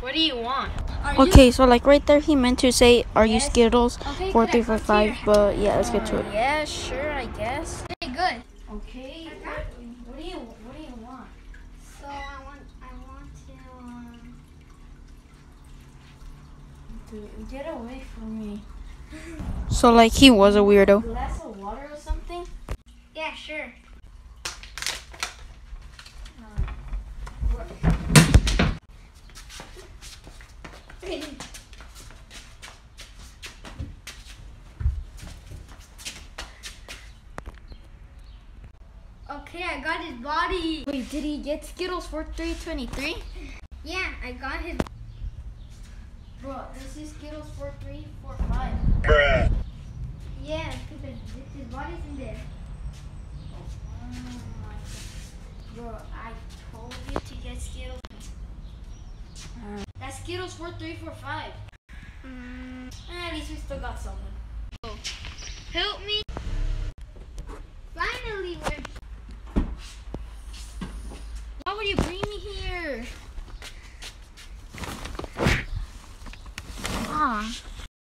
What do you want? Are okay, you so like right there, he meant to say, "Are yes. you Skittles?" Okay, Four, three, four, five. But yeah, let's get to it. Yeah, sure, I guess. Okay, good. Okay. What do you What do you want? So I want I want to. Um, get away from me. So like he was a weirdo. Glass of water or something? yeah, sure. Um. Okay, I got his body. Wait, did he get Skittles for 323? Yeah, I got his. Bro, this is Skittles for 345. Yeah, because his, his body's in there. Oh my god. Bro, I told you to get Skittles. That's Skittles for 345. Mm, Eh, at least we still got someone. help me. song.